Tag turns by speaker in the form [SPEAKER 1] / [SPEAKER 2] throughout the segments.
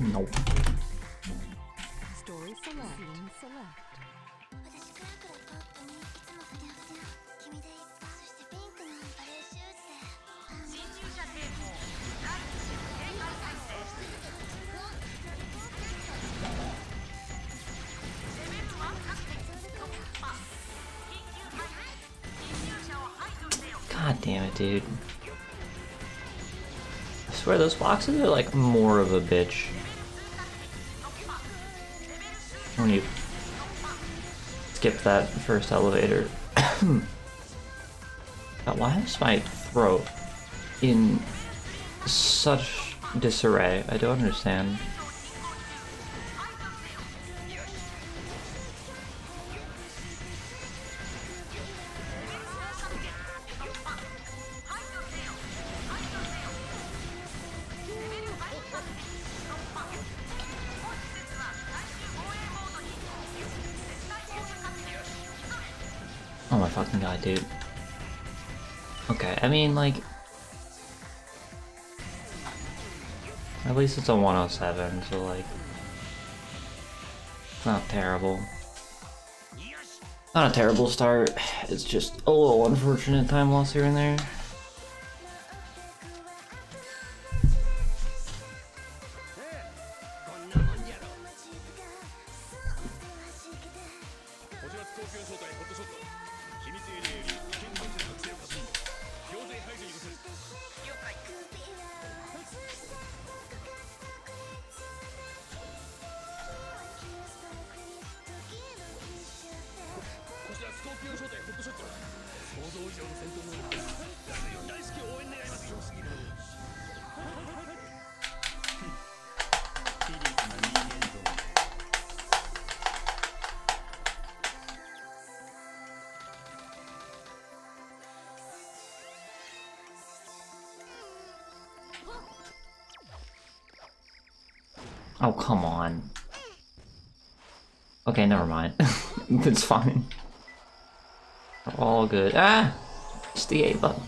[SPEAKER 1] Nope.
[SPEAKER 2] Story select.
[SPEAKER 1] God damn it, dude. I swear those boxes are like more of a bitch. When you skip that first elevator. Why is my throat in such disarray? I don't understand. I mean, like... At least it's a 107, so like... It's not terrible. Not a terrible start, it's just a little unfortunate time loss here and there. Come on. Okay, never mind. it's fine. All good. Ah! It's the A button.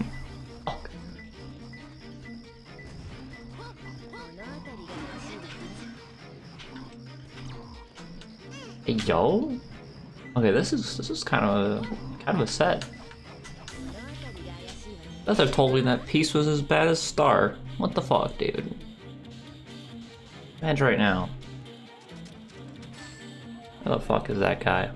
[SPEAKER 1] Hey, yo? Okay, this is this is kind of kind of a set. Beth told me that piece was as bad as Star. What the fuck, dude? Imagine right now. Where the fuck is that guy?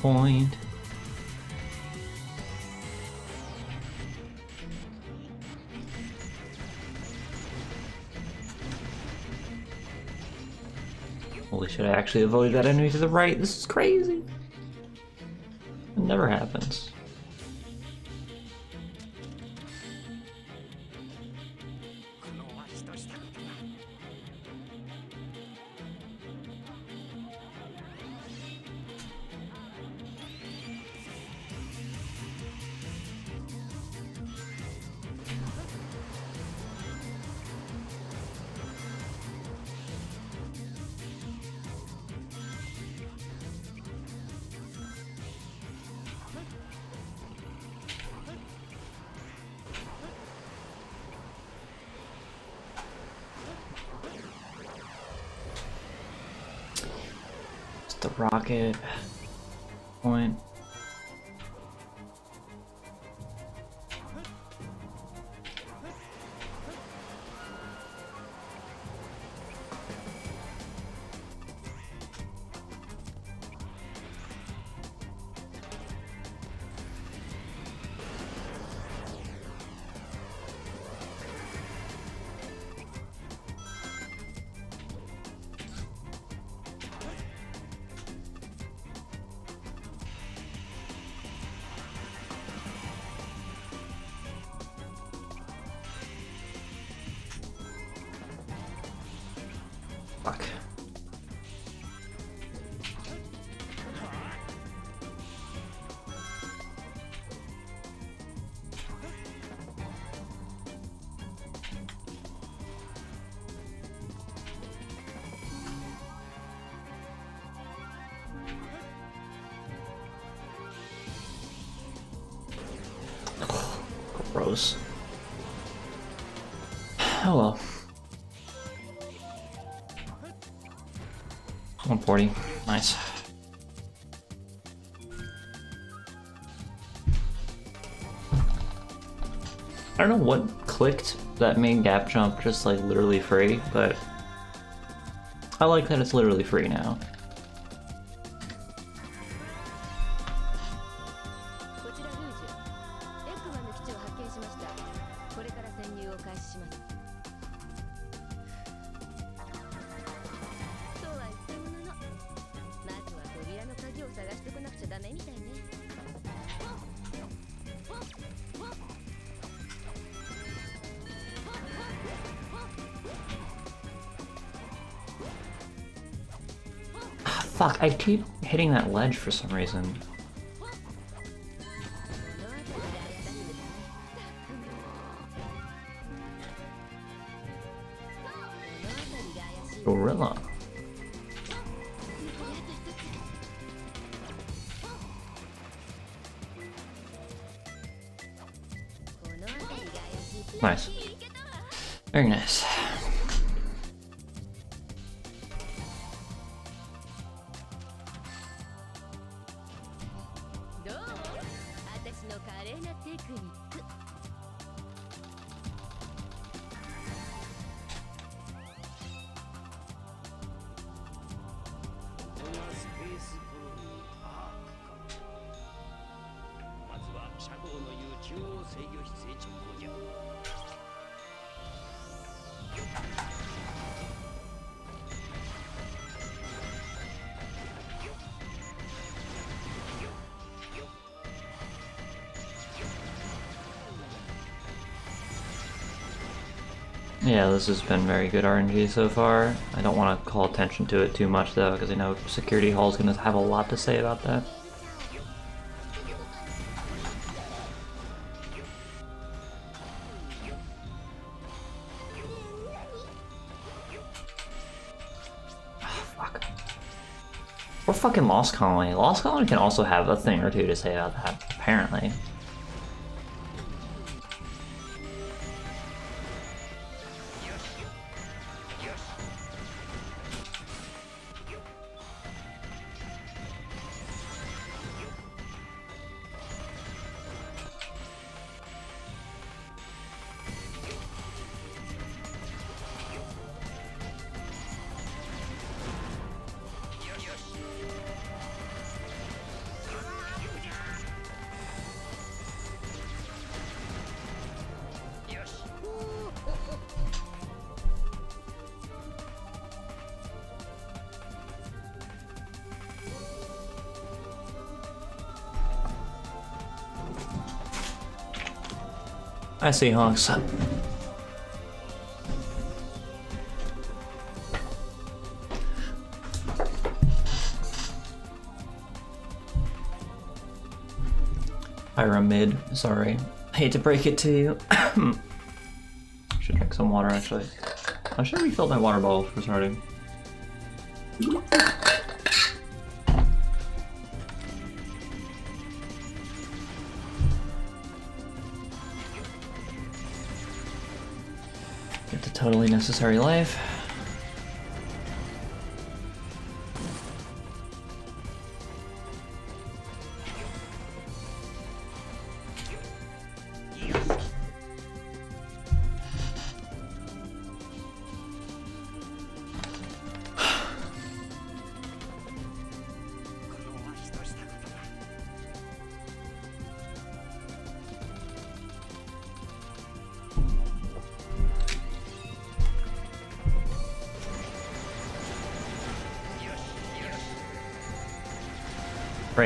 [SPEAKER 1] Point? Holy shit, I actually avoided that enemy to the right. This is crazy. It never happens. The Fuck. 140. Nice. I don't know what clicked that made gap jump just like literally free, but I like that it's literally free now. Ledge for some reason. Yeah, this has been very good RNG so far. I don't want to call attention to it too much though, because I know Security Hall is going to have a lot to say about that. Ah, fuck. Or fucking Lost Colony. Lost Colony can also have a thing or two to say about that, apparently. I see Hawks. Ira mid, sorry. I hate to break it to you. should drink some water actually. I should refill my water bottle for starting. Necessary life.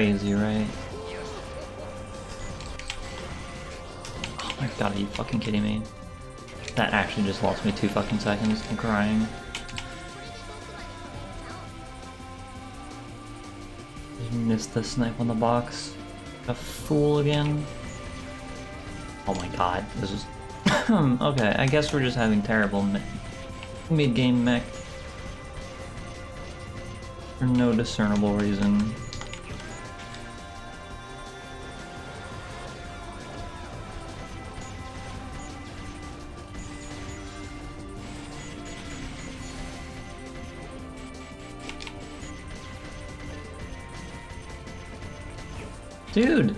[SPEAKER 1] crazy, right? Oh my god, are you fucking kidding me? That actually just lost me two fucking seconds. and crying. Just missed the snipe on the box. A fool again. Oh my god, this is... okay, I guess we're just having terrible mid-game mech. For no discernible reason. Dude!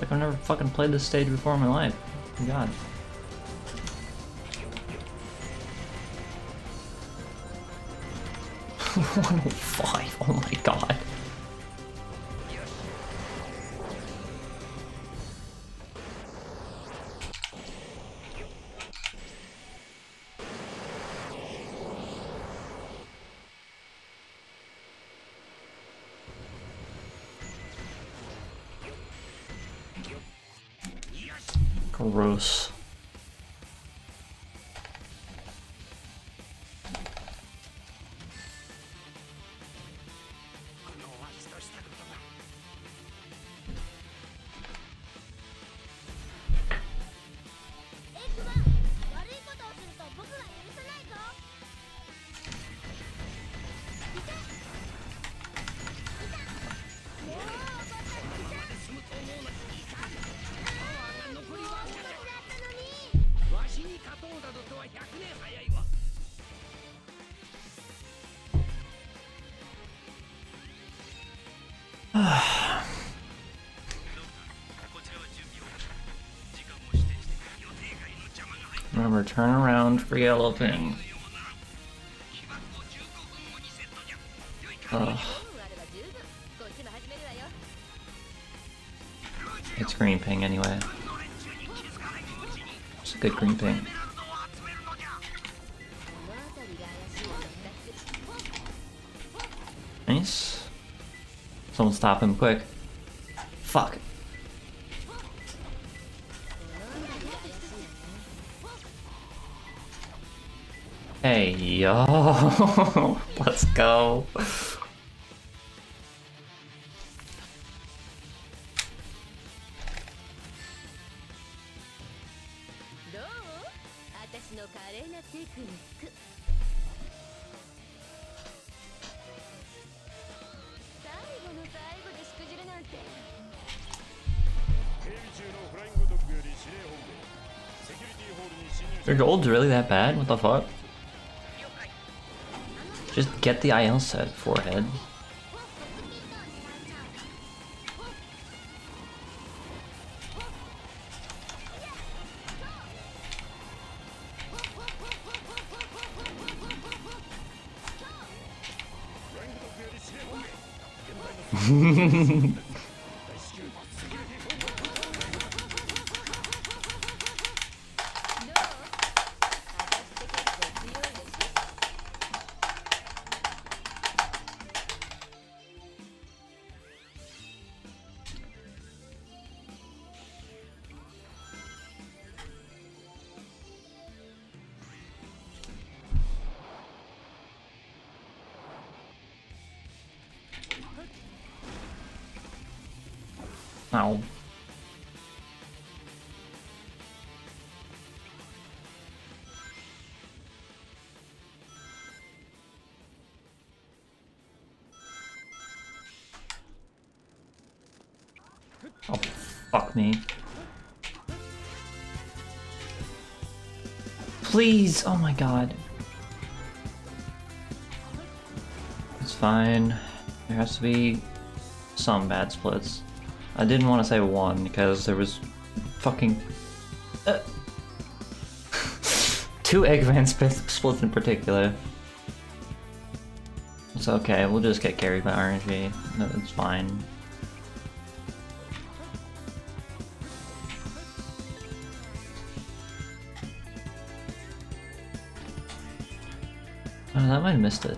[SPEAKER 1] Like I've never fucking played this stage before in my life. God. One oh five. Oh my god. Turn around for yellow pin. Ugh. It's green ping anyway. It's a good green ping. Nice. Someone stop him quick. Fuck. Hey, yo! Let's go! Your gold's really that bad? What the fuck? Just get the IL set, forehead. Please! Oh my god. It's fine. There has to be some bad splits. I didn't want to say one because there was fucking uh, two egg van sp- splits in particular. It's okay. We'll just get carried by RNG. It's fine. Missed it.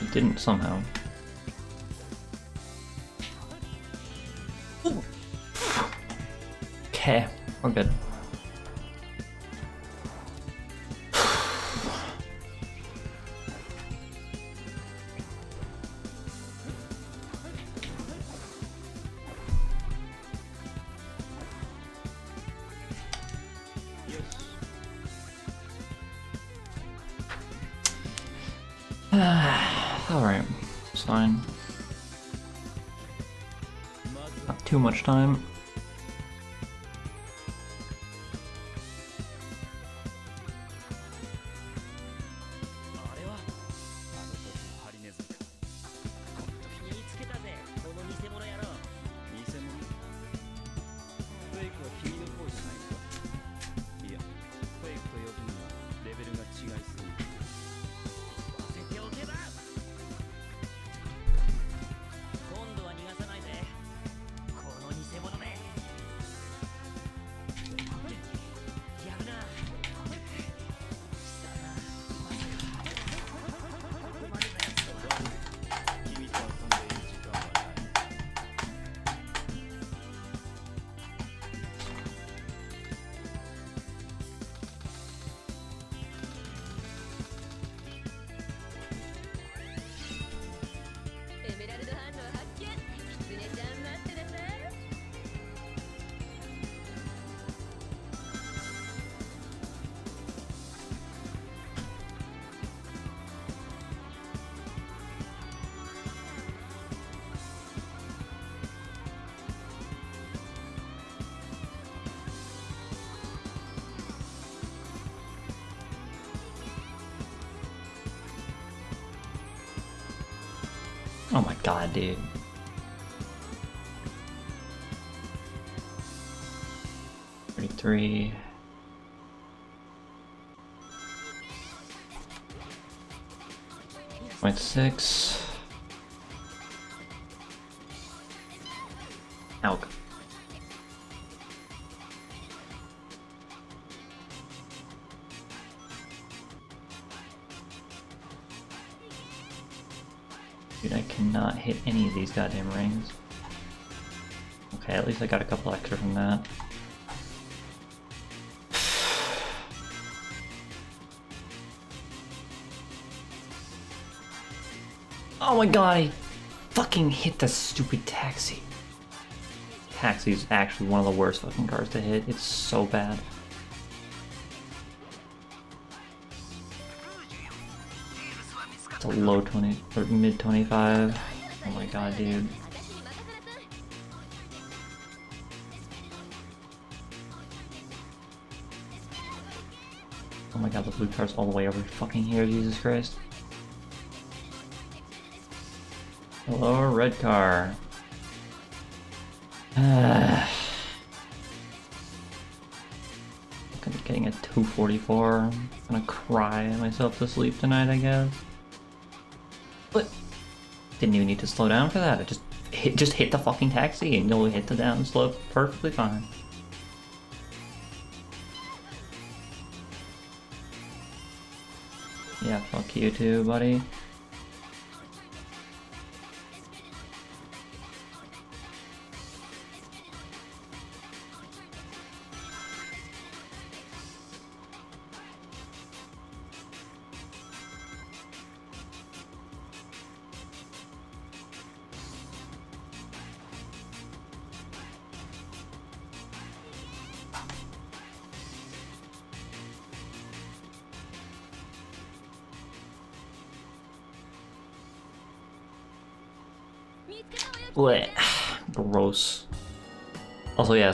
[SPEAKER 1] It didn't somehow. Okay, we're good. Time. God, dude. Thirty-three. Point six. These goddamn rings. Okay, at least I got a couple extra from that. Oh my god, I fucking hit the stupid taxi. Taxi is actually one of the worst fucking cars to hit. It's so bad. It's a low 20 or mid 25. My god, dude. Oh my god, the blue car's all the way over fucking here, Jesus Christ. Hello, red car. Looking getting a 244. I'm gonna cry myself to sleep tonight, I guess. Didn't even need to slow down for that. I just hit, just hit the fucking taxi and you'll hit the down slope perfectly fine. Yeah, fuck you too, buddy.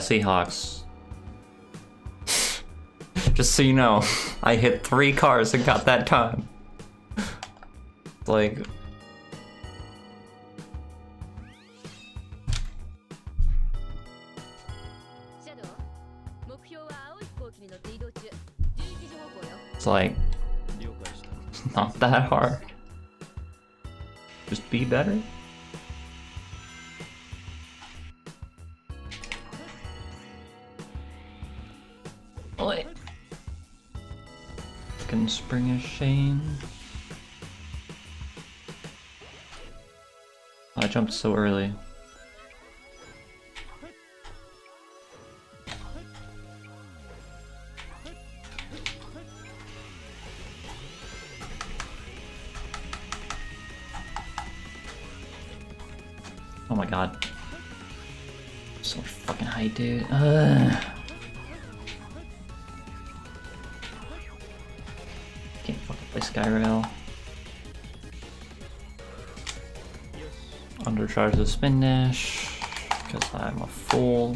[SPEAKER 1] Seahawks. Just so you know, I hit three cars and got that time. like... It's like... Not that hard. Just be better? Spring of shame. I jumped so early. Oh my god. So fucking height, dude. Ugh. Undercharge the spin dash because I'm a fool.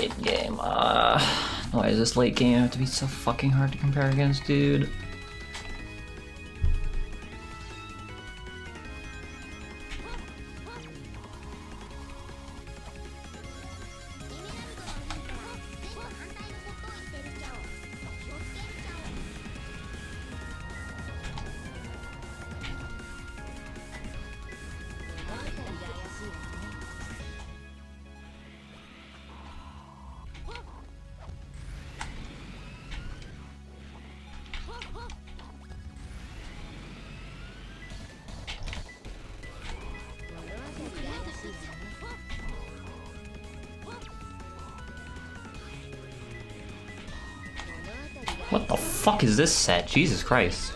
[SPEAKER 1] Late game. Uh, why is this late game have to be so fucking hard to compare against, dude? This set? Jesus Christ.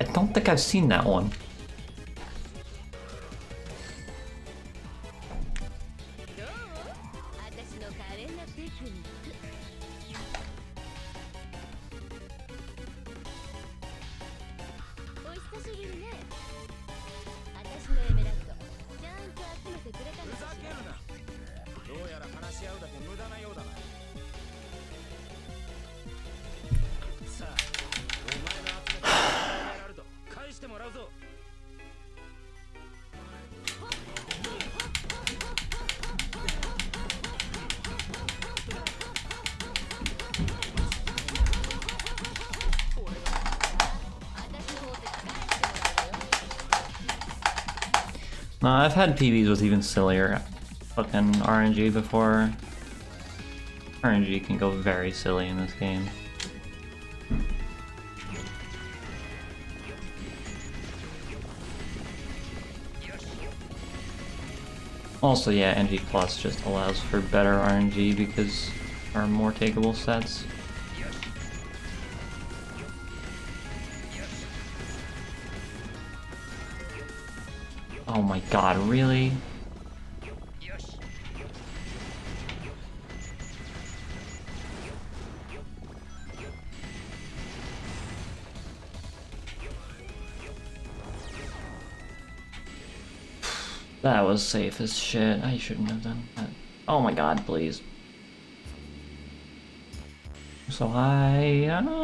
[SPEAKER 1] I don't think I've seen that one. Had PBs with even sillier fucking RNG before. RNG can go very silly in this game. Also, yeah, NG Plus just allows for better RNG because are more takeable sets. God, really? That was safe as shit. I shouldn't have done that. Oh my god, please. So I...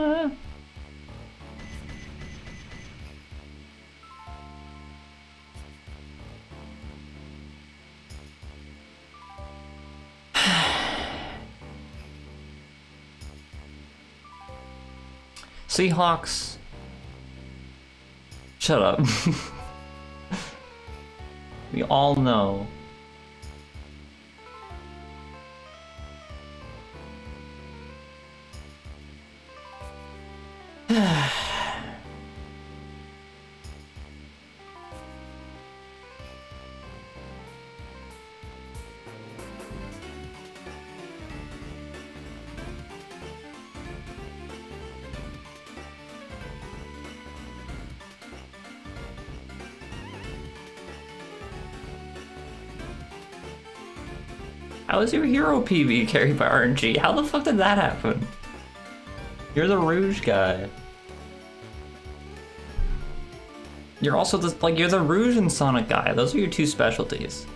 [SPEAKER 1] Seahawks. Shut up. we all know. How is your hero PV carried by RNG? How the fuck did that happen? You're the Rouge guy. You're also the like you're the Rouge and Sonic guy. Those are your two specialties.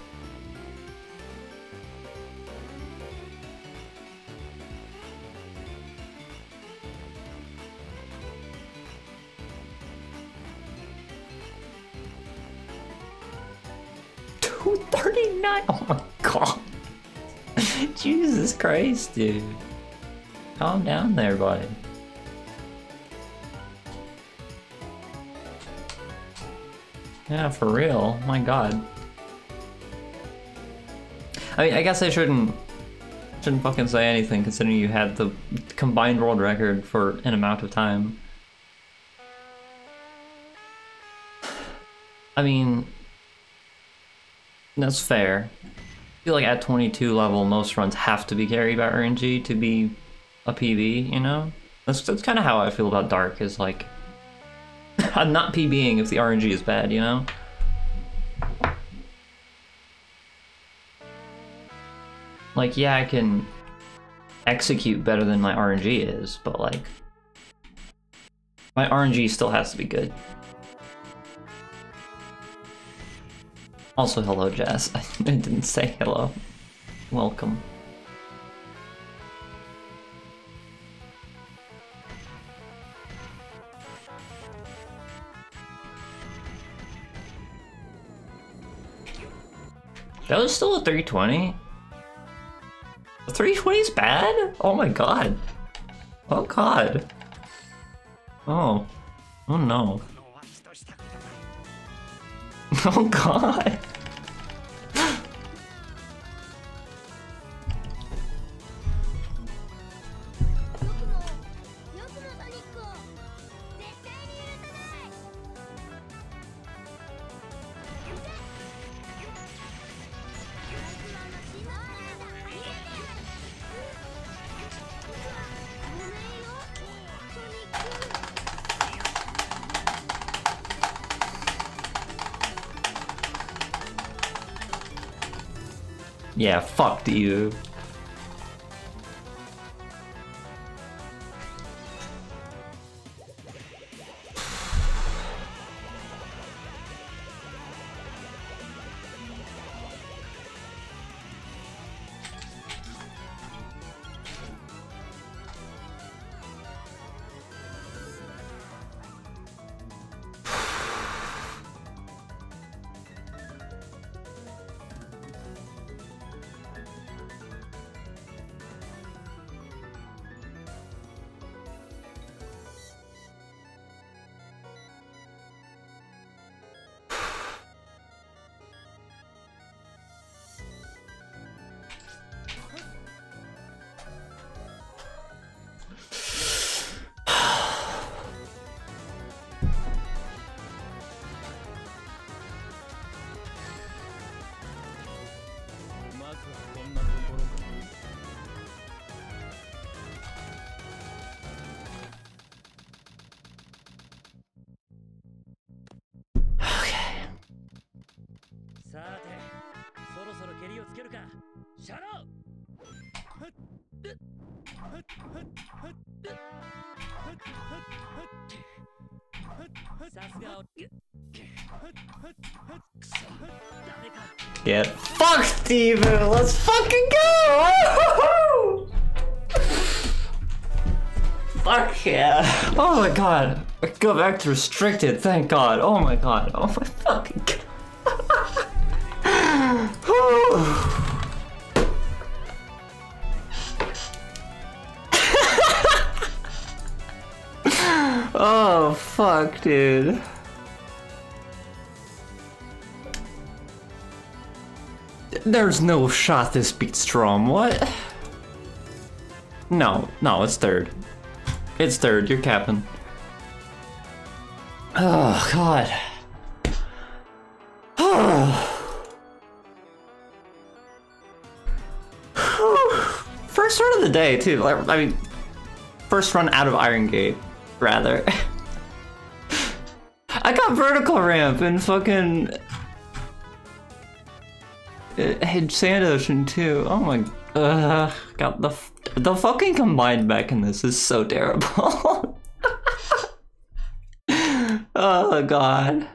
[SPEAKER 1] Jesus dude. Calm down there, buddy. Yeah, for real. My god. I mean, I guess I shouldn't shouldn't fucking say anything considering you had the combined world record for an amount of time. I mean, that's fair. I feel like at 22 level, most runs have to be carried by RNG to be a PB, you know? That's, that's kind of how I feel about Dark, is like, I'm not PBing if the RNG is bad, you know? Like, yeah, I can execute better than my RNG is, but like, my RNG still has to be good. Also, hello, Jazz. I didn't say hello. Welcome. That was still a 320? 320 is bad? Oh my god. Oh god. Oh. Oh no. Oh god. Yeah, fuck you. Let's fucking go! Fuck yeah! Oh my god! I Go back to restricted, thank god. Oh my god. Oh my god. There's no shot this beats Strom. What? No, no, it's third. It's third. You're capping. Oh God. First run of the day too. I mean, first run out of Iron Gate, rather. I got vertical ramp and fucking it had Sand Ocean too. Oh my. Uh, got the the fucking combined back in this is so terrible. oh god.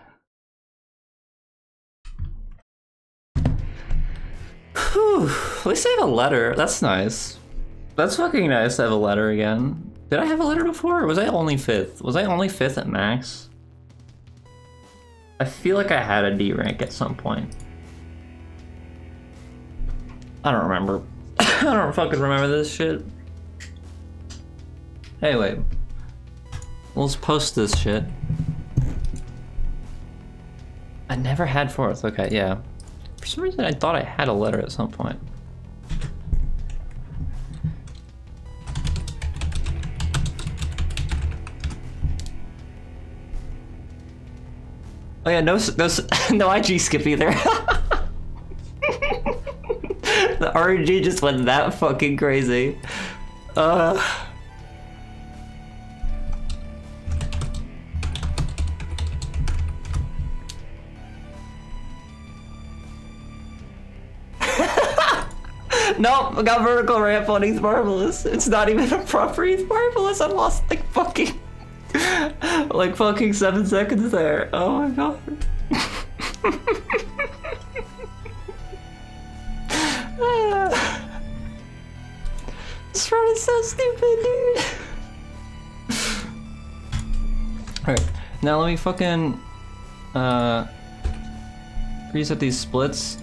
[SPEAKER 1] Whew. At least I have a letter. That's nice. That's fucking nice to have a letter again. Did I have a letter before? Or was I only fifth? Was I only fifth at max? I feel like I had a D rank at some point. I don't remember. I don't fucking remember this shit. Anyway, let's post this shit. I never had fourth. Okay, yeah. For some reason, I thought I had a letter at some point. Oh yeah, no, no, no IG skip either. the RNG just went that fucking crazy. Uh. Nope, I got vertical ramp on He's Marvelous. It's not even a proper He's Marvelous. I lost like fucking like fucking seven seconds there. Oh my god. this run is so stupid, dude. Alright, now let me fucking uh reset these splits.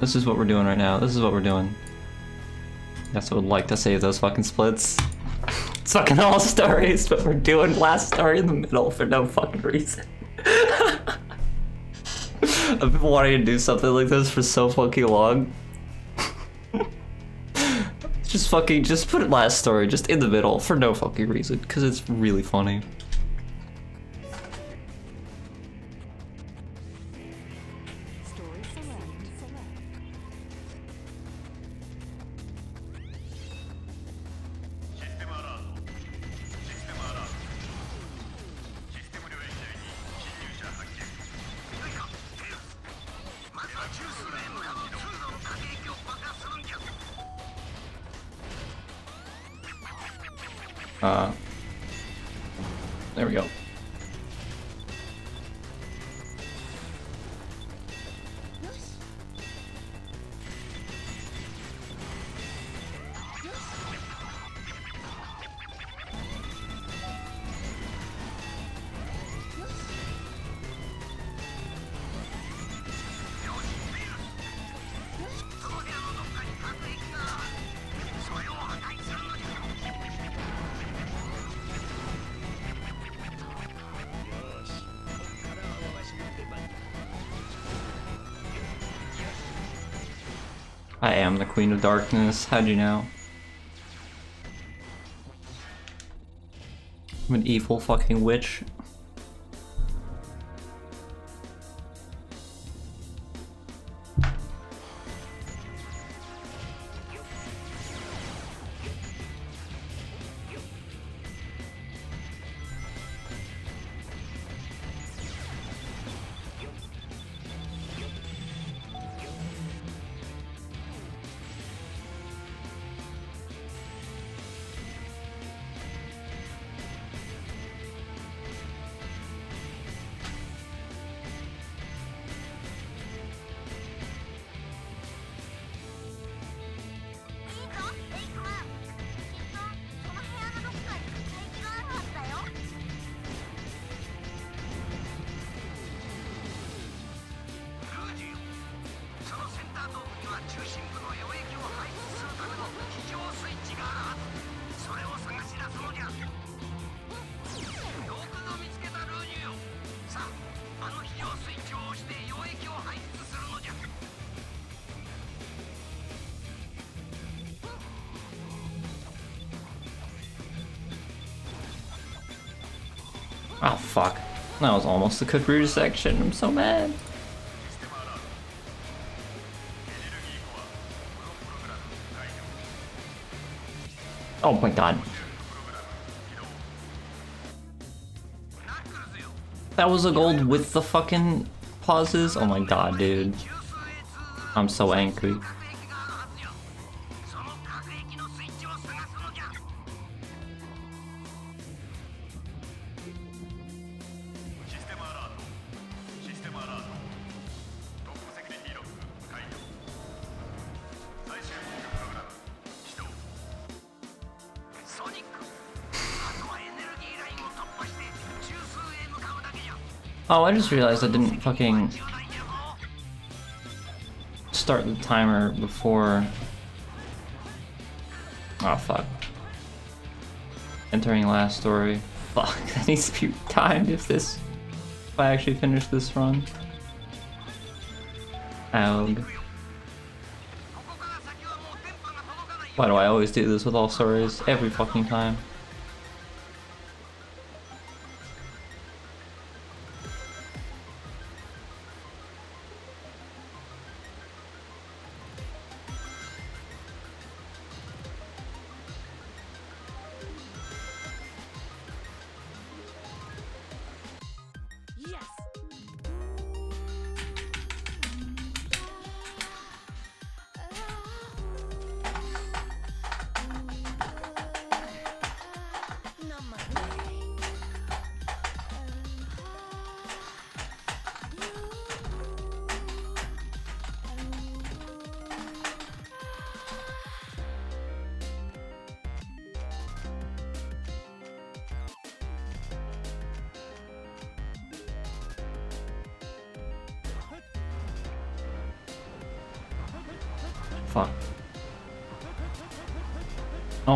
[SPEAKER 1] This is what we're doing right now. This is what we're doing. Guess I would like to save those fucking splits. It's fucking all stories, but we're doing last story in the middle for no fucking reason. I've been wanting to do something like this for so fucking long. just fucking, just put it last story, just in the middle for no fucking reason, because it's really funny. Uh, there we go. Queen of Darkness. How'd you know? I'm an evil fucking witch. That was almost the Kukuru section. I'm so mad. Oh my god. That was a gold with the fucking pauses? Oh my god, dude. I'm so angry. Oh, I just realized I didn't fucking start the timer before. Oh fuck. Entering last story. Fuck, that needs to be timed if this. If I actually finish this run. Ow. Why do I always do this with all stories? Every fucking time.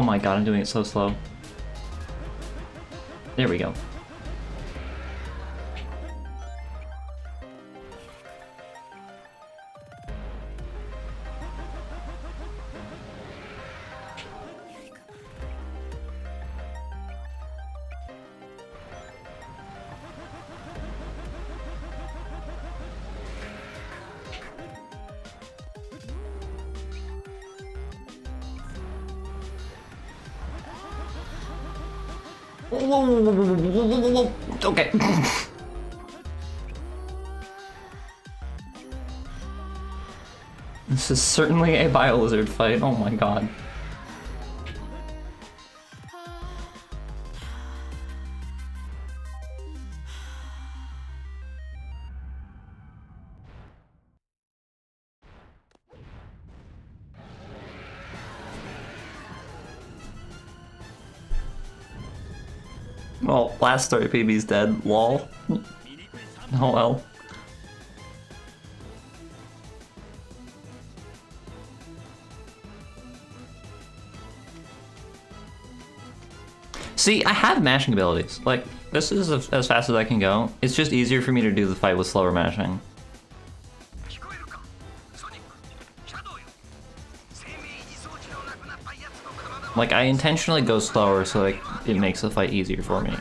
[SPEAKER 1] My god, I'm doing it so slow. There we go. Is certainly a Biolizard fight. Oh my god. Well, last story PB's dead. Lol. Oh well. See, I have mashing abilities. Like, this is as fast as I can go. It's just easier for me to do the fight with slower mashing. Like, I intentionally go slower so like it makes the fight easier for me.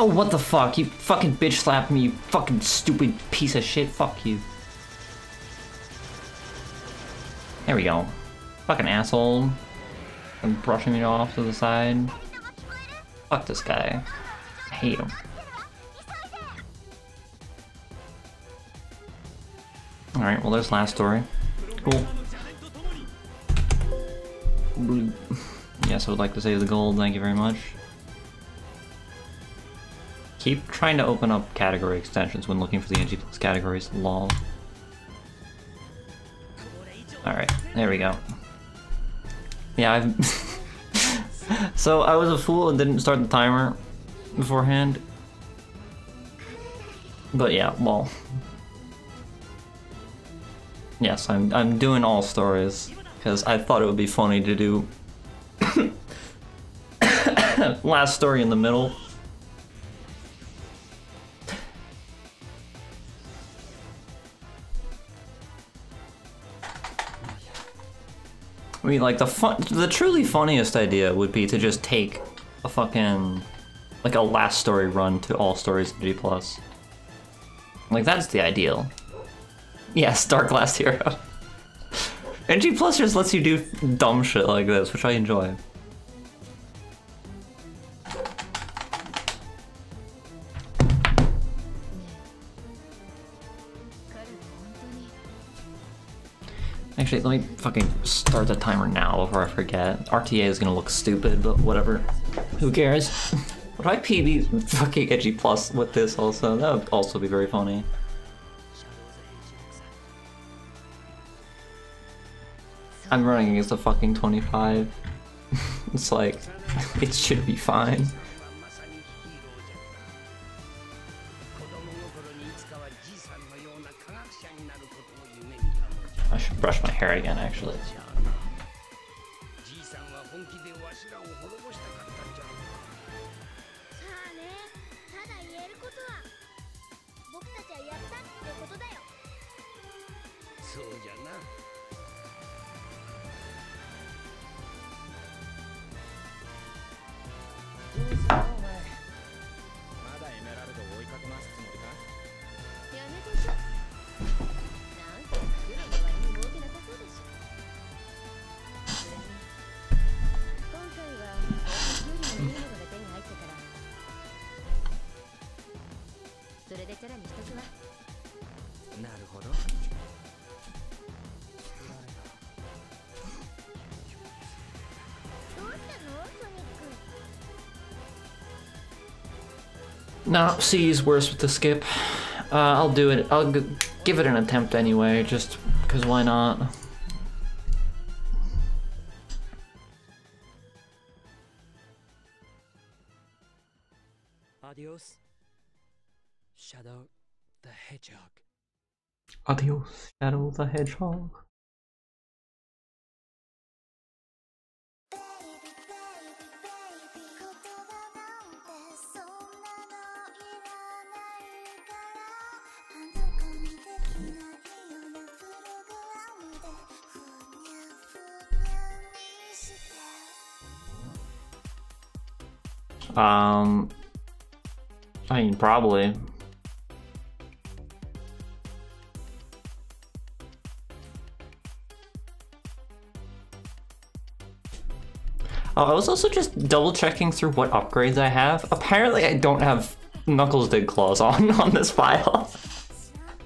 [SPEAKER 1] Oh, what the fuck? You fucking bitch slapped me, you fucking stupid piece of shit. Fuck you. There we go. Fucking asshole. And brushing me off to the side. Fuck this guy. I hate him. Alright, well there's last story. Cool. Yes, I would like to save the gold, thank you very much. Keep trying to open up category extensions when looking for the NG Plus categories. Lol. Alright, there we go. Yeah, I've... so, I was a fool and didn't start the timer beforehand. But yeah, well... Yes, I'm, I'm doing all stories, because I thought it would be funny to do... last story in the middle. I mean, like the fun, the truly funniest idea would be to just take a fucking like a last story run to all stories in G plus. Like that's the ideal. Yes, Dark Last Hero. NG plus just lets you do dumb shit like this, which I enjoy. Actually, let me fucking start the timer now before I forget. RTA is gonna look stupid, but whatever. Who cares? Would I PB fucking NG Plus with this also? That would also be very funny. I'm running against a fucking 25.
[SPEAKER 2] it's like, it should be fine. brush my hair again, actually. No, C is worse with the skip. Uh, I'll do it. I'll give it an attempt anyway, just because why not?
[SPEAKER 3] Adios, Shadow the Hedgehog.
[SPEAKER 2] Adios, Shadow the Hedgehog. Um, I mean, probably. Oh, I was also just double checking through what upgrades I have. Apparently I don't have Knuckles Dig Claws on, on this file.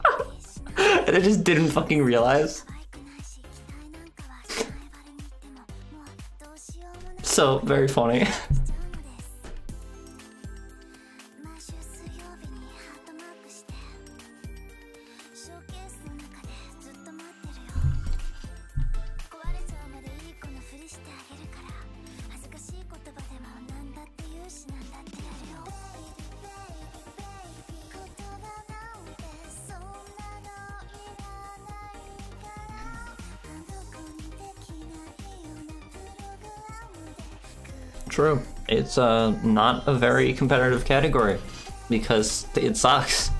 [SPEAKER 2] and I just didn't fucking realize. So, very funny. it's uh, not a very competitive category because it sucks.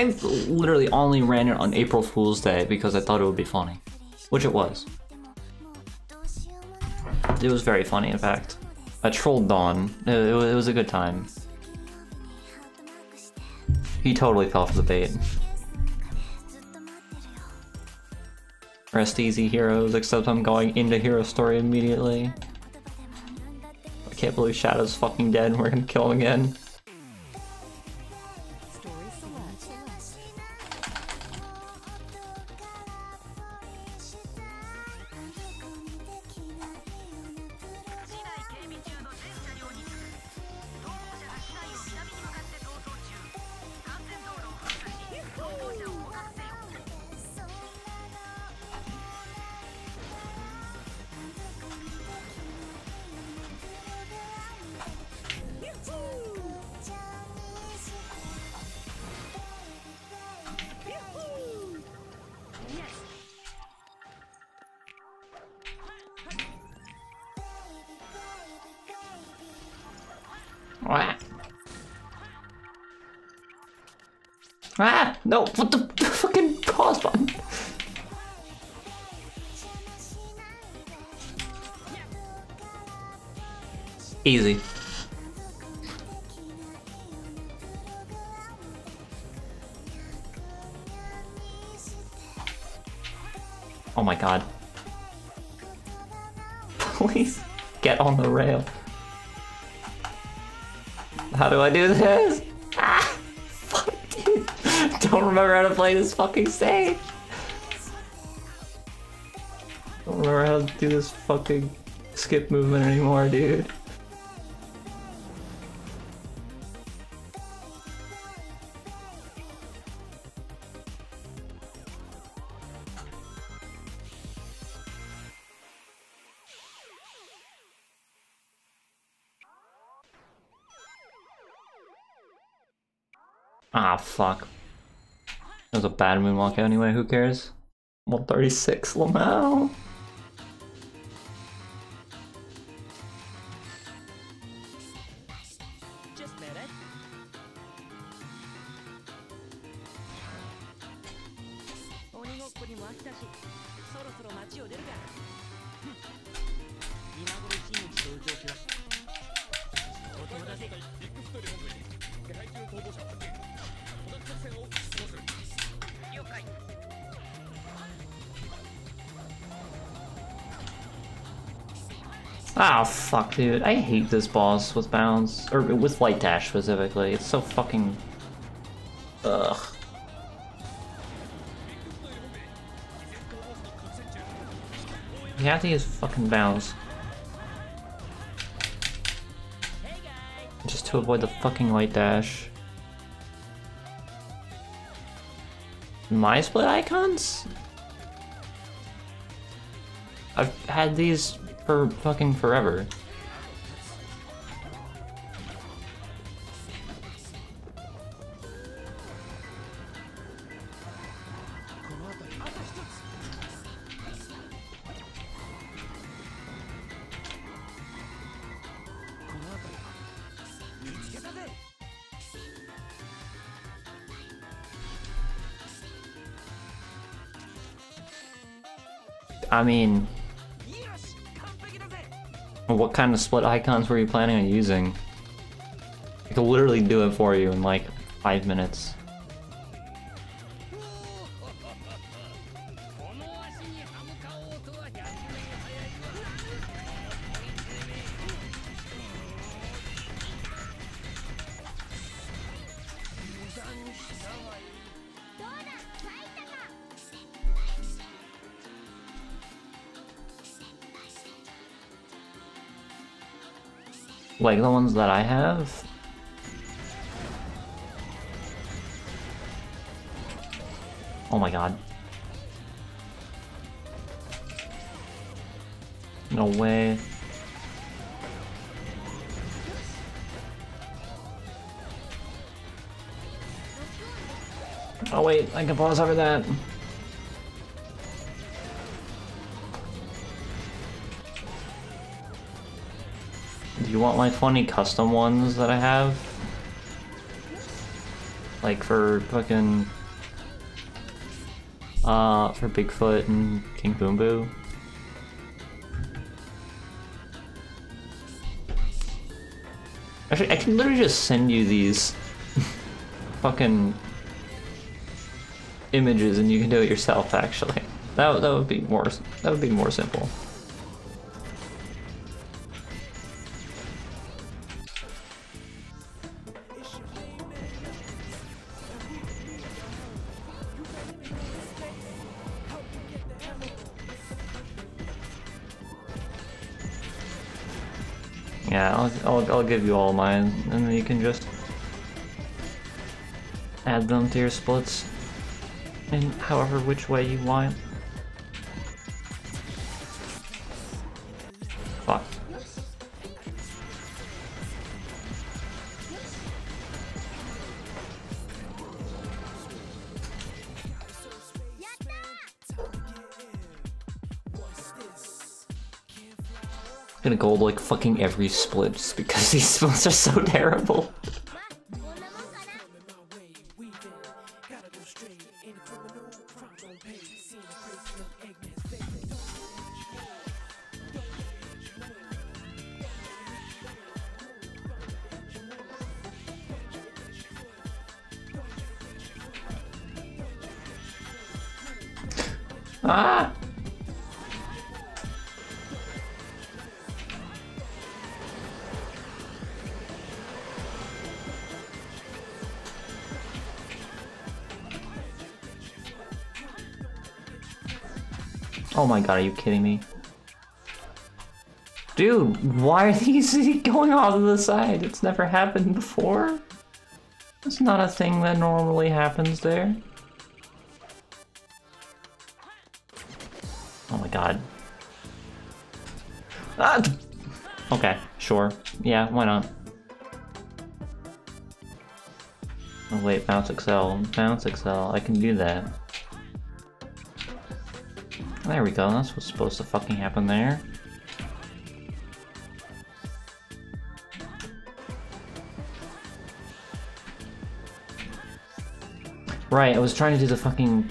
[SPEAKER 2] I literally only ran it on April Fool's Day because I thought it would be funny, which it was. It was very funny, in fact. I trolled Dawn. It, it was a good time. He totally fell for the bait. Rest easy heroes, except I'm going into hero story immediately. I can't believe Shadow's fucking dead and we're gonna kill him again. Ah, no, what the, the fucking pause button? Easy.
[SPEAKER 1] Fucking stage. Don't remember how to do this fucking skip movement anymore, dude. Bad moonwalk anyway, who cares? 136 Lamau. Dude. I hate this boss with bounce. Or with light dash specifically. It's so fucking. Ugh. You have to use fucking bounce. Just to avoid the fucking light dash. My split icons? I've had these for fucking forever. I mean, what kind of split icons were you planning on using? I could literally do it for you in like five minutes. Like the ones that I have? Oh my god. No way. Oh wait, I can pause over that. You want my funny custom ones that I have? Like for fucking uh for Bigfoot and King Boom Boo? Actually, I can literally just send you these fucking images and you can do it yourself actually. That, that would be more that would be more simple. Give you all mine, and then you can just add them to your splits in however which way you want. Gonna gold like fucking every split just because these splits are so terrible. My god, are you kidding me? Dude, why are these going off to the side? It's never happened before. It's not a thing that normally happens there. Oh my god. Ah! Okay, sure. Yeah, why not? Oh wait, bounce excel. Bounce excel. I can do that. There we go, that's what's supposed to fucking happen there. Right, I was trying to do the fucking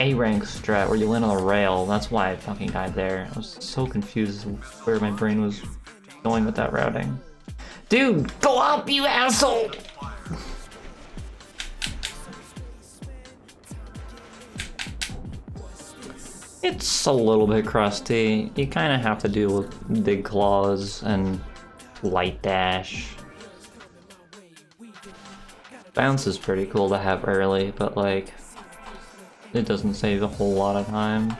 [SPEAKER 1] A rank strat where you land on a rail. That's why I fucking died there. I was so confused where my brain was going with that routing. Dude, go up, you asshole! A little bit crusty. You kind of have to deal with big claws and light dash. Bounce is pretty cool to have early, but like, it doesn't save a whole lot of time.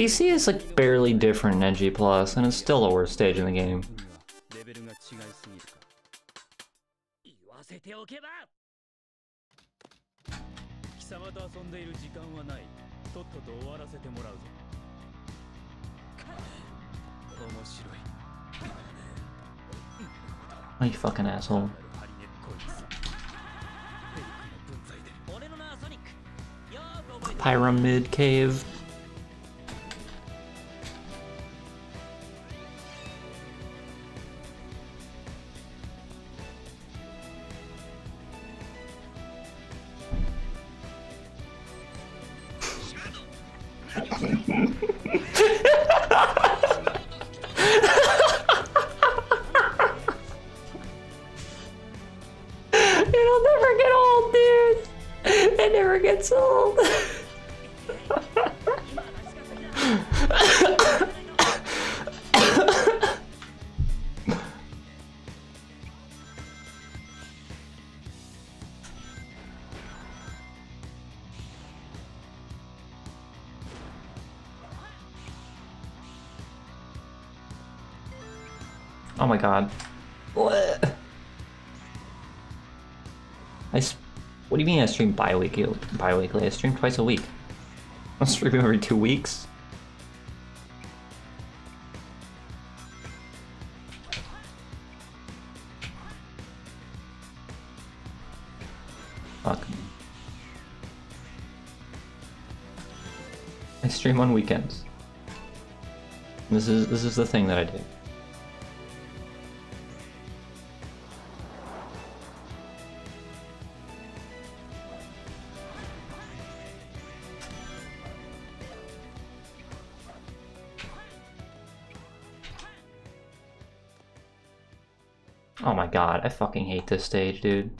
[SPEAKER 1] PC is like barely different than NG Plus, and it's still the worst stage in the game. Oh, you fucking asshole. Pyramid Cave. Stream bi-weekly? Bi-weekly? I stream twice a week. I stream every two weeks. Fuck. I stream on weekends. This is this is the thing that I do. God, I fucking hate this stage, dude.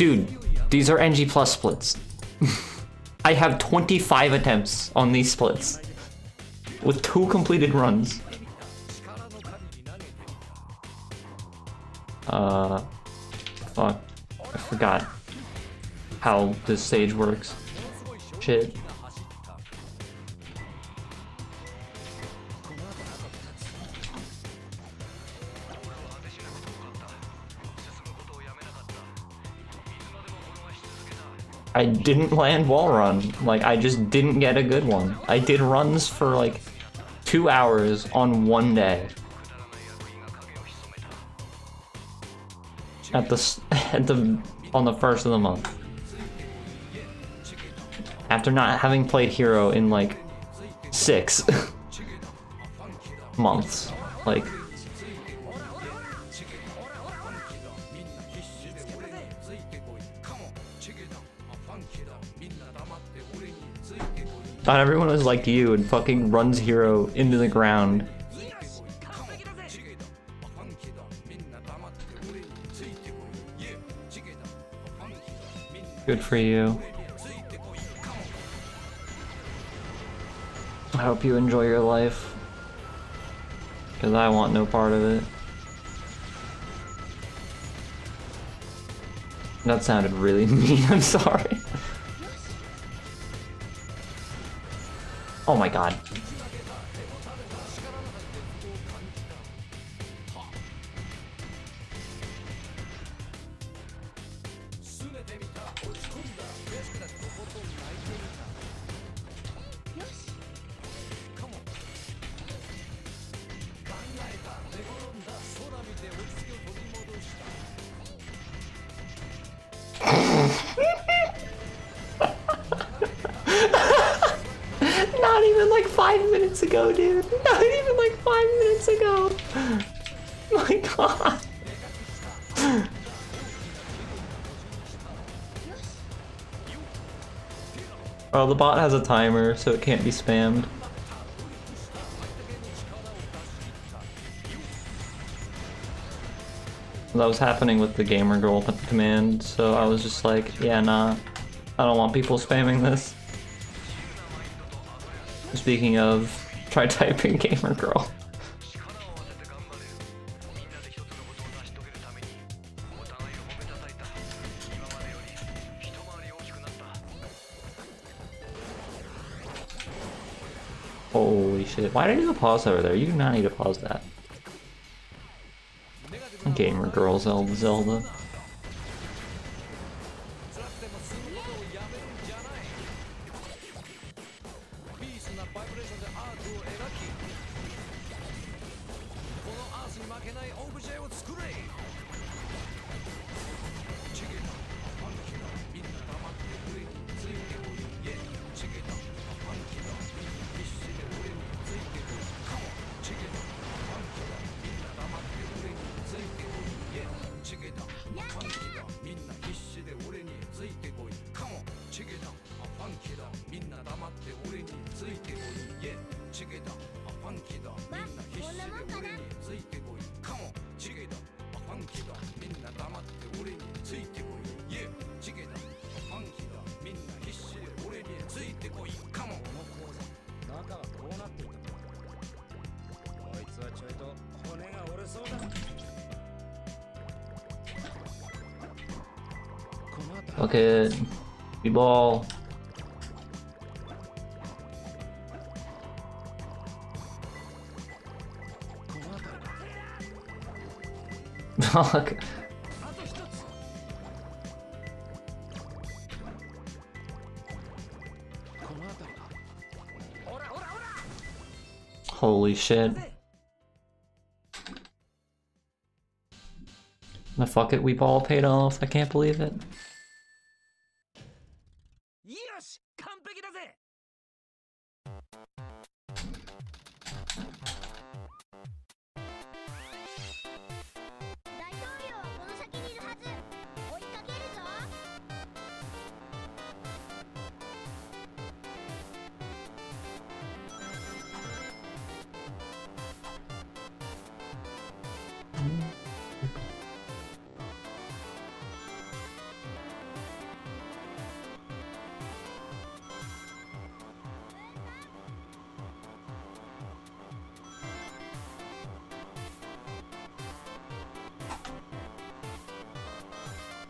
[SPEAKER 1] Dude, these are NG plus splits. I have 25 attempts on these splits. With two completed runs. Uh, fuck. I forgot how this stage works. Shit. I didn't land wall run. Like, I just didn't get a good one. I did runs for like two hours on one day. At the, at the, on the first of the month. After not having played Hero in like six months. Like, not everyone was like you and fucking runs Hero into the ground. Good for you. I hope you enjoy your life. Because I want no part of it. That sounded really mean, I'm sorry. Oh my god. Bot has a timer, so it can't be spammed. That was happening with the gamer girl command, so I was just like, yeah, nah. I don't want people spamming this. Speaking of, try typing gamer girl. Why did a pause over there? You do not need to pause that. Gamer girl Zelda Zelda. Holy shit. The fuck it, we ball paid off. I can't believe it.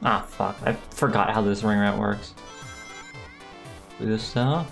[SPEAKER 1] Ah, fuck. I forgot how this ring route works. Do this stuff.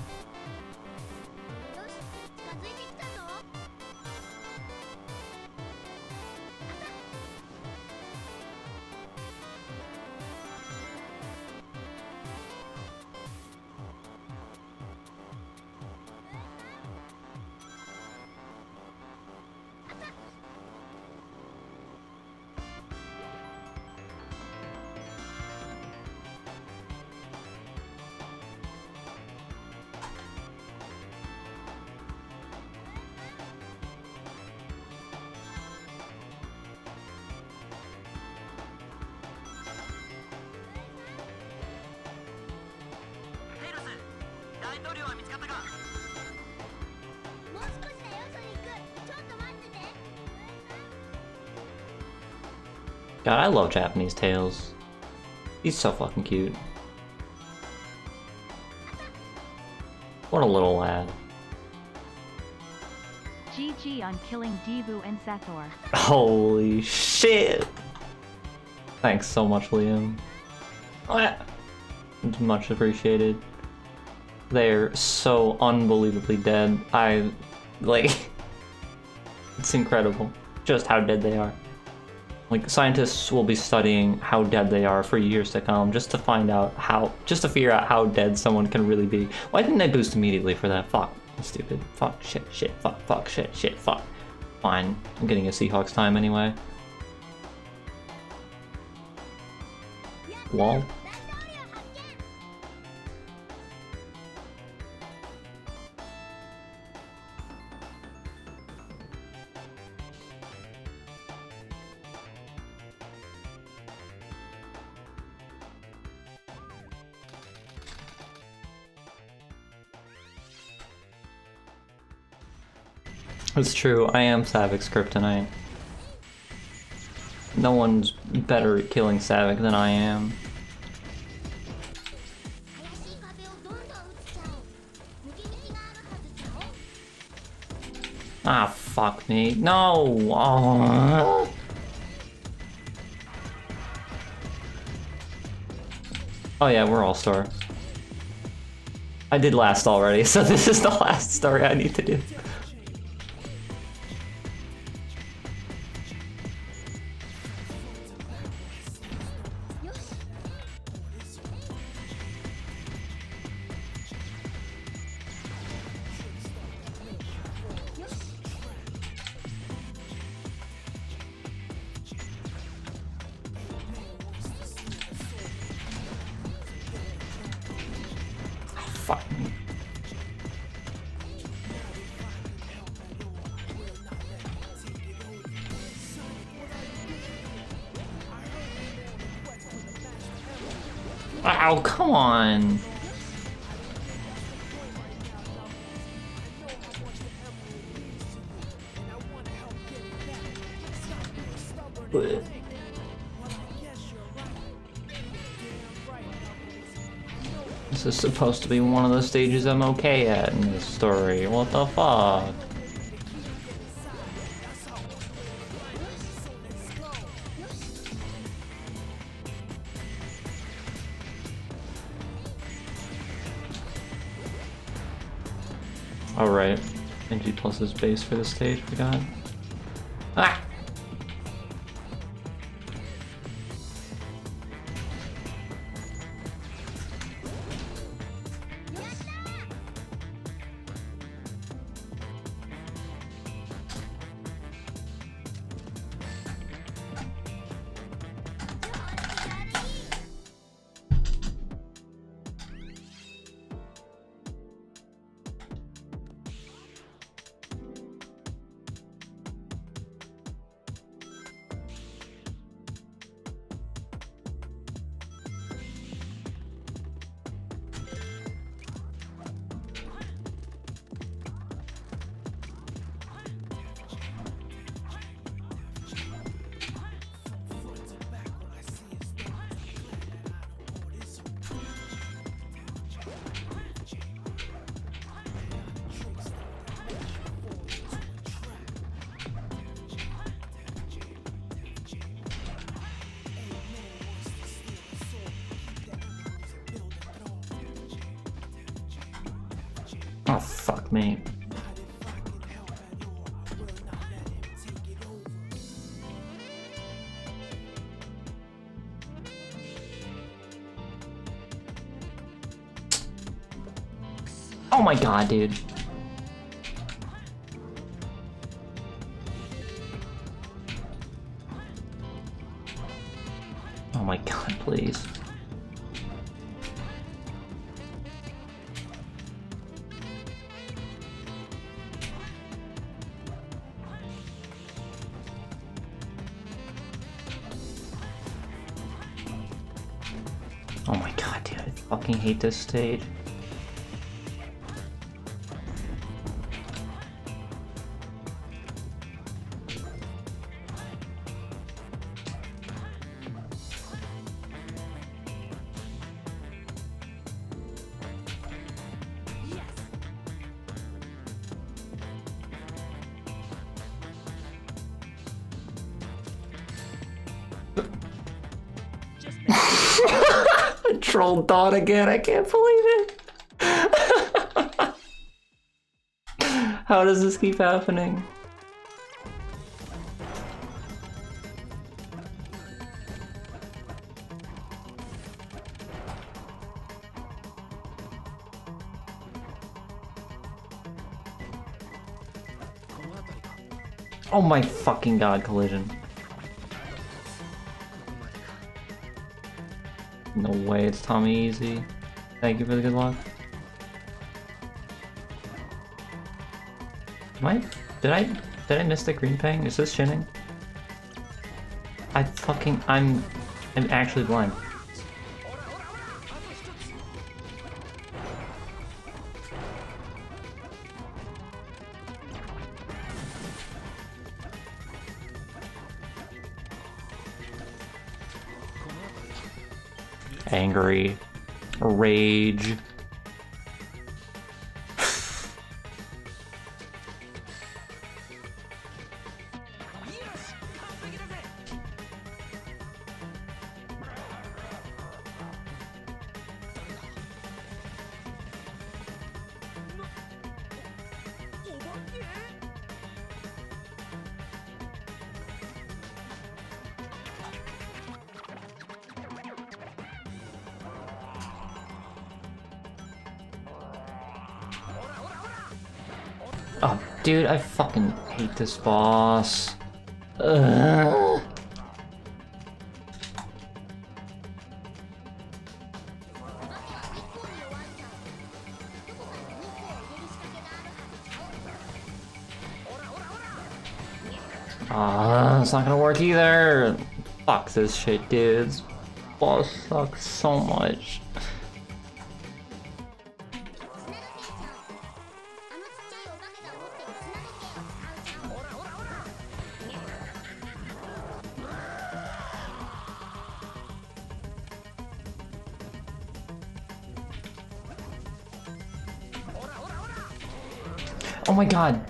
[SPEAKER 1] I love Japanese tales. He's so fucking cute. What a little lad.
[SPEAKER 2] GG on killing Devu and Sathor.
[SPEAKER 1] Holy shit! Thanks so much, Liam. Ah, It's much appreciated. They're so unbelievably dead. I, like, it's incredible just how dead they are. Like, scientists will be studying how dead they are for years to come just to find out how, just to figure out how dead someone can really be. Why didn't I boost immediately for that? Fuck. Stupid. Fuck, shit, shit, fuck, fuck, shit, shit, fuck. Fine. I'm getting a Seahawks time anyway. Lol. It's true, I am Savic's Kryptonite. No one's better at killing Savic than I am. Ah, fuck me. No! Oh. oh yeah, we're all stars. I did last already, so this is the last story I need to do. Supposed to be one of the stages I'm okay at in this story. What the fuck? Alright. NG plus is base for this stage, we Ah! Oh my god, dude. Oh my god, please. Oh my god, dude, I fucking hate this stage. Dot again, I can't believe it. How does this keep happening? Oh my fucking god, collision. No way, it's Tommy Easy. Thank you for the good luck. Am I? Did I? Did I miss the green pang? Is this shinning? I fucking. I'm. I'm actually blind. Dude, I fucking hate this boss. Ah, it's not gonna work either. Fuck this shit, dudes. Boss sucks so much. God.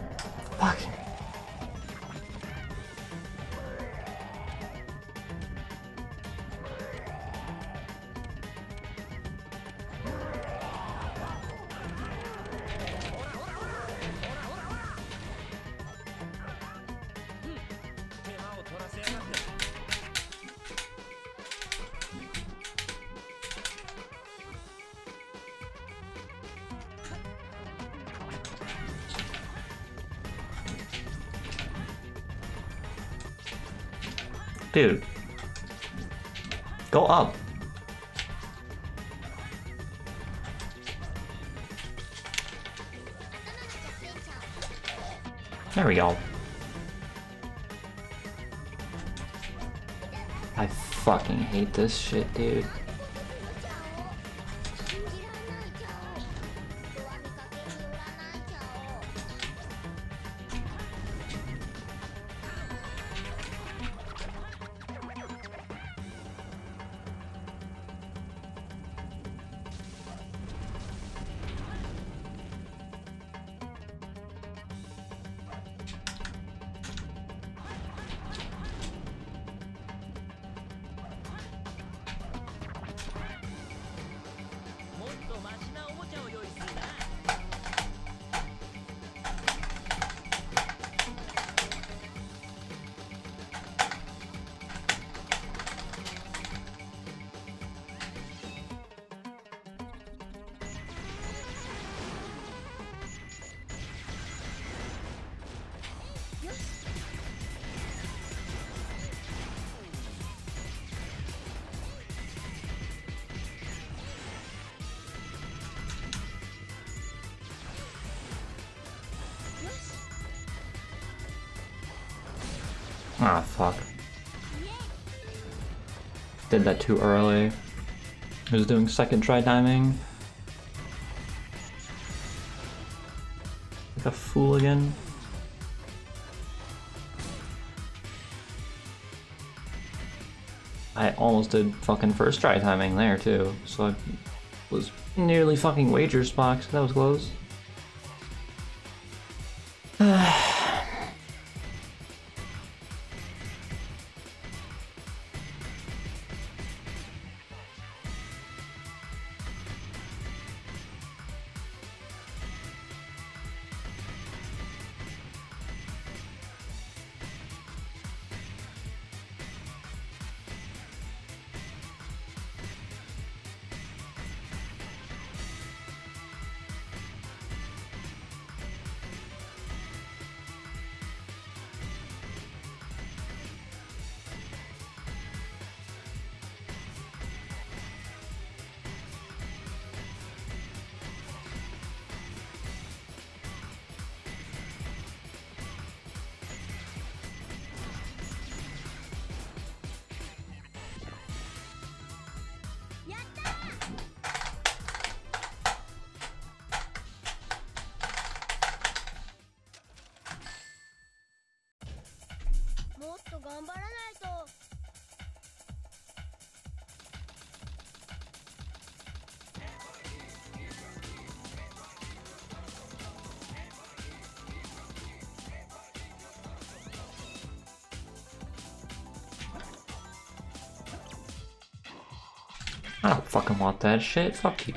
[SPEAKER 1] Up. There we go. I fucking hate this shit, dude. Ah, fuck. Did that too early. I was doing second try timing. Like a fool again. I almost did fucking first try timing there too, so I was nearly fucking wager's box. That was close. Want that shit. Fuck you.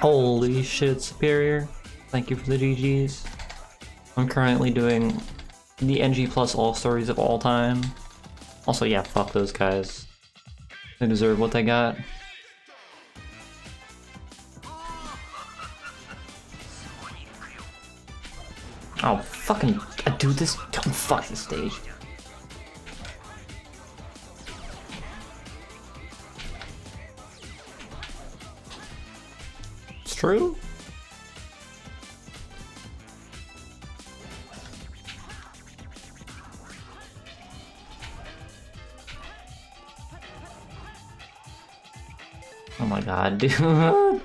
[SPEAKER 1] Holy shit, Superior. Thank you for the GGs. I'm currently doing the NG plus all stories of all time. Also, yeah, fuck those guys. They deserve what they got. Oh, fucking. Dude, this. Don't fuck this stage. dude.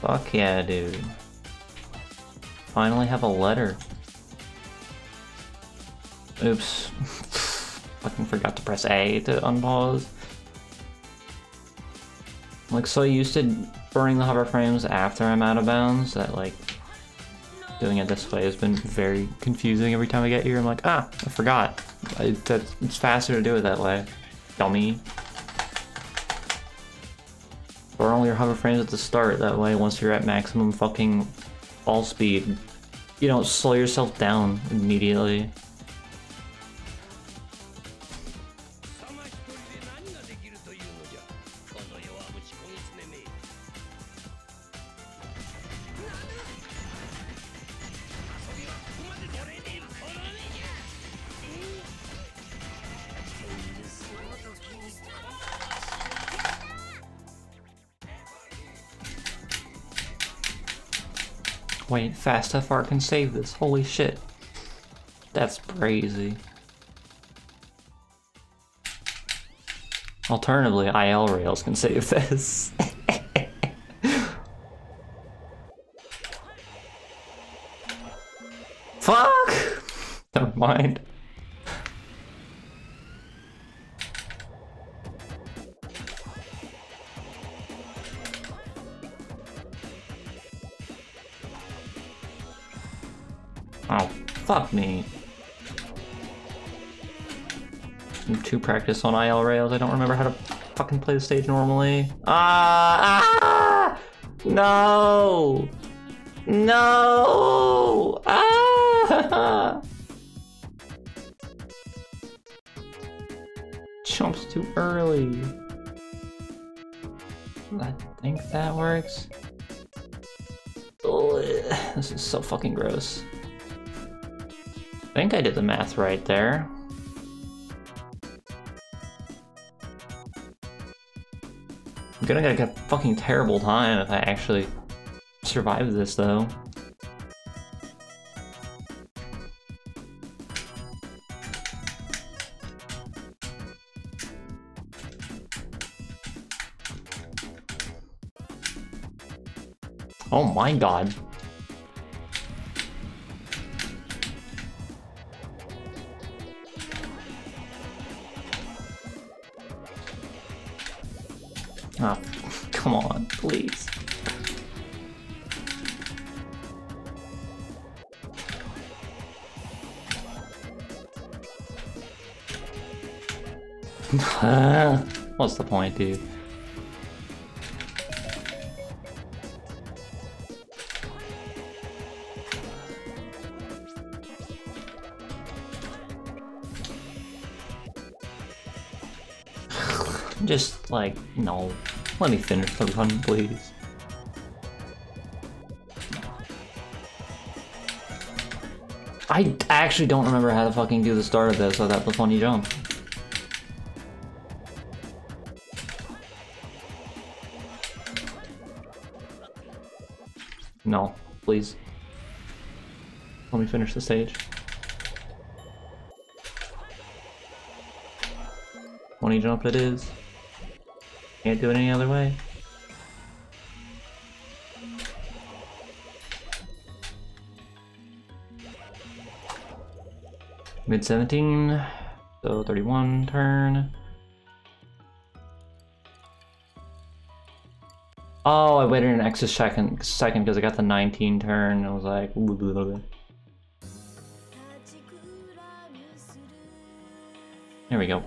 [SPEAKER 1] Fuck yeah, dude. Finally have a letter. Oops. Fucking forgot to press A to unpause. Like, so used to burning the hover frames after I'm out of bounds that, like, doing it this way has been very confusing every time I get here. I'm like, ah, I forgot. I, it's faster to do it that way. Dummy. Burn all your hover frames at the start, that way once you're at maximum fucking all speed, you don't slow yourself down immediately. Wait, Fast FR can save this. Holy shit. That's crazy. Alternatively, IL Rails can save this. Fuck! Never mind. Fuck me. Too practiced on IL Rails. I don't remember how to fucking play the stage normally. Ah! ah! No! No! Ah! Jumps too early. I think that works. Ugh, this is so fucking gross. I think I did the math right there. I'm gonna get a fucking terrible time if I actually survive this though. Oh my god. Point, dude? Just like, no. Let me finish the run, please. I actually don't remember how to fucking do the start of this without the funny jump. Please. Let me finish the stage. Funny jump it is. Can't do it any other way. Mid 17, so 31 turn. Oh, I waited an extra second second because I got the 19 turn. I was like, blah, blah, blah. There we go.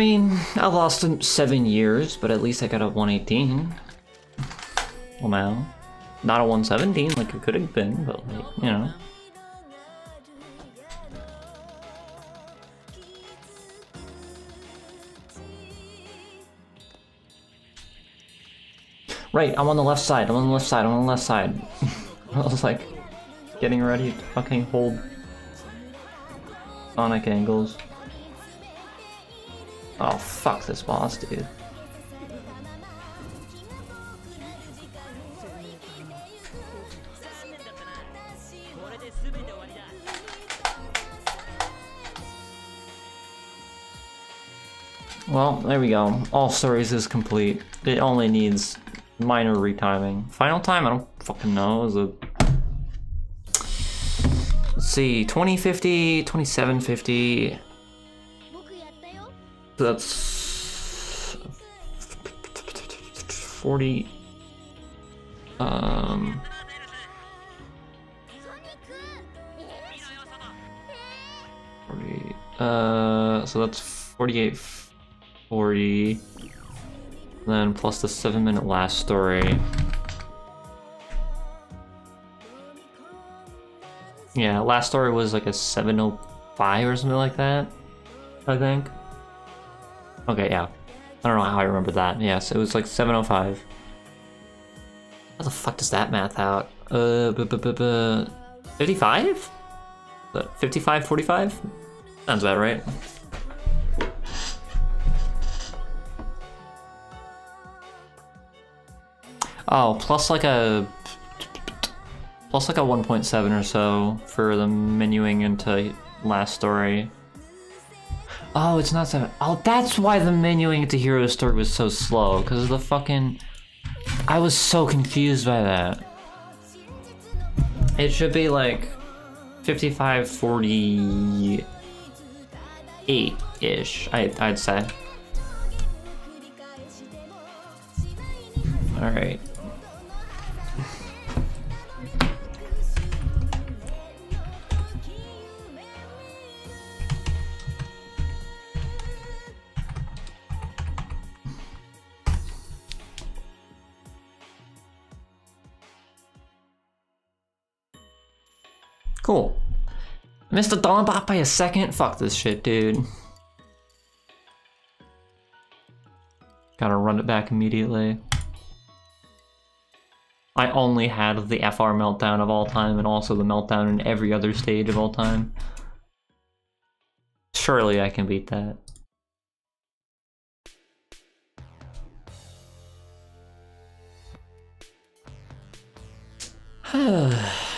[SPEAKER 1] Mean, I lost him seven years, but at least I got a 118. Well, now, not a 117 like it could have been, but like, you know. Right, I'm on the left side, I'm on the left side, I'm on the left side. I was like, getting ready to fucking hold Sonic angles. Oh, fuck this boss, dude. Well, there we go. All stories is complete. It only needs minor retiming. Final time? I don't fucking know. Is it... Let's see, 2050, 2750. So that's 40 um Forty. Uh, so that's forty-eight, forty. Then plus the seven-minute last story. Yeah, last story was like a seven oh five or something like that. I think. Okay, yeah. I don't know how I remember that. Yes, it was like 705. How the fuck does that math out? Uh, bu- bu- bu- bu- 55? 55, 45? Sounds about right. Oh, plus like a plus like a 1.7 or so for the menuing into last story. Oh, it's not seven. Oh, that's why the menuing into Hero Story was so slow because of the fucking. I was so confused by that. It should be like 55 48 ish, I'd say. Alright. Cool. Missed the dawn bot by a second? Fuck this shit, dude. Gotta run it back immediately. I only had the FR meltdown of all time and also the meltdown in every other stage of all time. Surely I can beat that.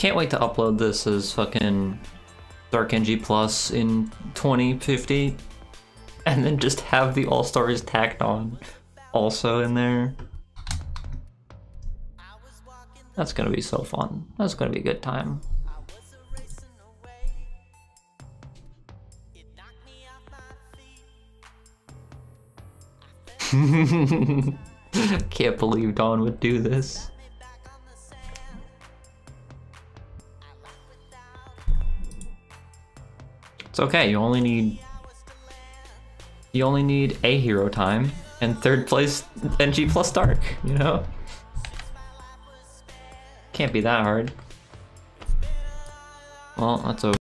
[SPEAKER 1] can't wait to upload this as fucking Dark NG Plus in 2050 and then just have the All Stars tacked on also in there. That's gonna be so fun. That's gonna be a good time. Can't believe Dawn would do this. It's okay, you only need you only need a hero time and third place NG plus dark, you know? Can't be that hard. Well, that's over.